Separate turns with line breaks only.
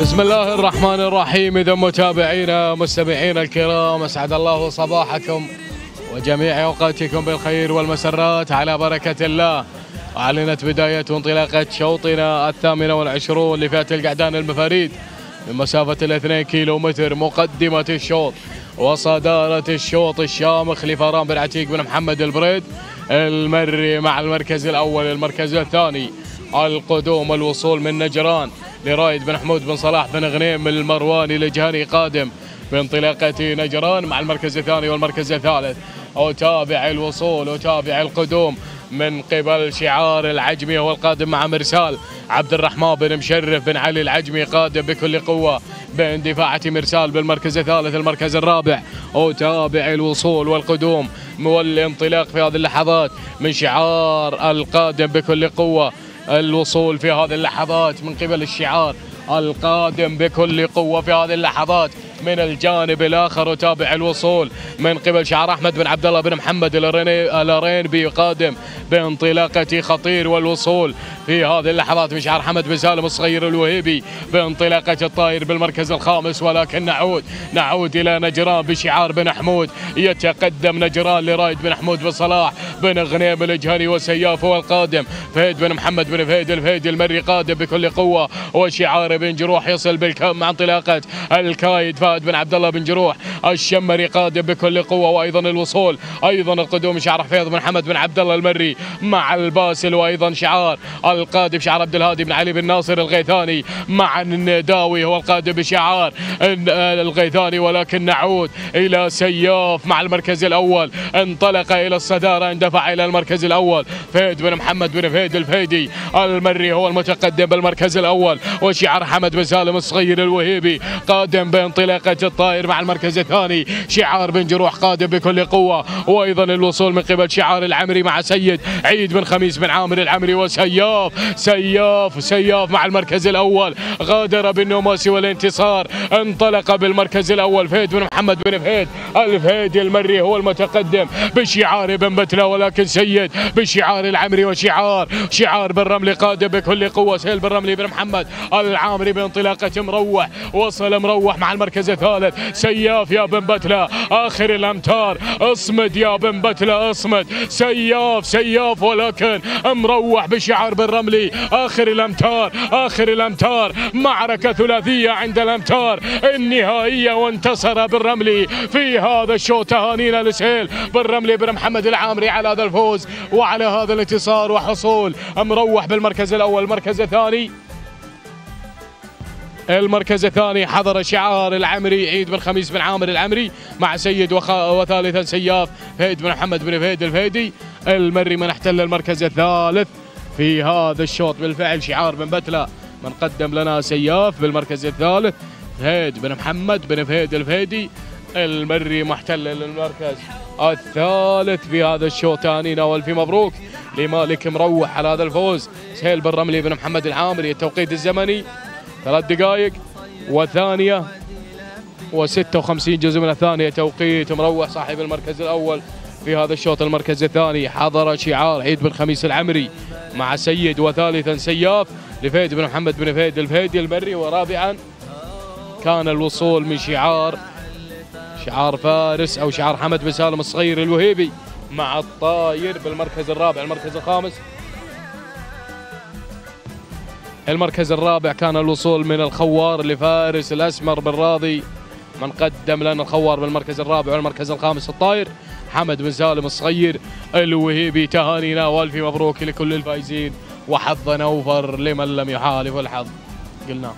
بسم الله الرحمن الرحيم. إذا متابعينا مستمعينا الكرام أسعد الله صباحكم وجميع أوقاتكم بالخير والمسرات على بركة الله. أعلنت بداية وانطلاقة شوطنا الثامنة والعشرون لفئة القعدان المفاريد من مسافة الاثنين كيلو متر مقدمة الشوط. وصدارة الشوط الشامخ لفران بن عتيق بن محمد البريد المري مع المركز الأول المركز الثاني القدوم الوصول من نجران لرايد بن حمود بن صلاح بن غنيم المرواني لجهني قادم بانطلاقة نجران مع المركز الثاني والمركز الثالث. وتابع الوصول وتابع القدوم من قبل شعار العجمي هو القادم مع مرسال عبد الرحمن بن مشرف بن علي العجمي قادم بكل قوة باندفاعة مرسال بالمركز الثالث المركز الرابع. وتابع الوصول والقدوم والانطلاق في هذه اللحظات من شعار القادم بكل قوة. الوصول في هذه اللحظات من قبل الشعار القادم بكل قوة في هذه اللحظات. من الجانب الآخر وتابع الوصول من قبل شعار أحمد بن عبد الله بن محمد الأرينبي قادم بانطلاقة خطير والوصول في هذه اللحظات من شعار حمد بن سالم الصغير الوهيبي بانطلاقة الطاير بالمركز الخامس. ولكن نعود نعود إلى نجران بشعار بن حمود. يتقدم نجران لرايد بن حمود بن صلاح بن غنيم الجهري وسياف هو القادم فهد بن محمد بن فهد الفهيد المري قادم بكل قوة. وشعار بن جروح يصل بالكم مع انطلاقه الكايد. فهد بن عبد الله بن جروح. الشمري قادم بكل قوة وأيضا الوصول. أيضا القدوم شعار حفيظ بن حمد بن عبد الله المري مع الباسل وأيضا شعار. القادم شعار عبد الهادي بن علي بن ناصر الغيثاني مع النداوي هو القادم بشعار. الغيثاني ولكن نعود إلى سياف مع المركز الأول. انطلق إلى الصدارة اندفع إلى المركز الأول. فهد بن محمد بن فهد الفهيدي المري هو المتقدم بالمركز الأول. وشعار حمد بن سالم الصغير الوهيبي قادم بانطلاقه الطائر مع المركز الثاني. شعار بن جروح قادم بكل قوة. وأيضا الوصول من قبل شعار العمري مع سيد عيد بن خميس بن عامر العمري وسياف. سياف سياف مع المركز الأول. غادر بالنوماسي والانتصار. انطلق بالمركز الأول فهد بن محمد بن فهد. الفهيدي المري هو المتقدم بشعار بن بتلة ولكن سيد بشعار العمري وشعار. شعار بن رملي قادم بكل قوة. سهيل بن رملي بن محمد. العامري بانطلاقة مروح. وصل مروح مع المركز الثالث سياف يا بن بتلة آخر الأمتار اصمد يا بن بتلة اصمد. سياف سياف ولكن مروح بشعار بن رملي آخر الأمتار آخر الأمتار معركة ثلاثية عند الأمتار. النهائية وانتصر بن رملي في هذا الشوط تهانينا لسهيل بن رملي بن محمد العامري على هذا الفوز. وعلى هذا الانتصار وحصول مروح بالمركز الأول المركز الثاني. المركز الثاني حضر شعار العمري عيد بن خميس بن عامر العمري مع سيد وخ... وثالثا سياف فهد بن محمد بن فهد الفهيدي المري من احتل المركز الثالث في هذا الشوط. بالفعل شعار بن بتله من قدم لنا سياف بالمركز الثالث. فهد بن محمد بن فهد الفهيدي المري محتل للمركز الثالث في هذا الشوط. تهانينا والف مبروك لمالك مروح على هذا الفوز. سهيل بن رملي بن محمد العامري التوقيت الزمني. ثلاث دقائق وثانية و56 جزء من الثانية. توقيت مروح صاحب المركز الأول في هذا الشوط المركز الثاني حضر شعار عيد بن خميس العمري مع سيد وثالثا سياف لفهد بن محمد بن فهد الفهيدي المري ورابعا كان الوصول من شعار شعار فارس أو شعار حمد بن سالم الصغير الوهيبي مع الطاير بالمركز الرابع المركز الخامس. المركز الرابع كان الوصول من الخوار لفارس الأسمر بن راضي من قدم لنا الخوار بالمركز الرابع والمركز الخامس الطاير حمد بن سالم الصغير الوهيبي. تهانينا والف مبروك لكل الفائزين وحظنا اوفر لمن لم يحالف الحظ. قلنا.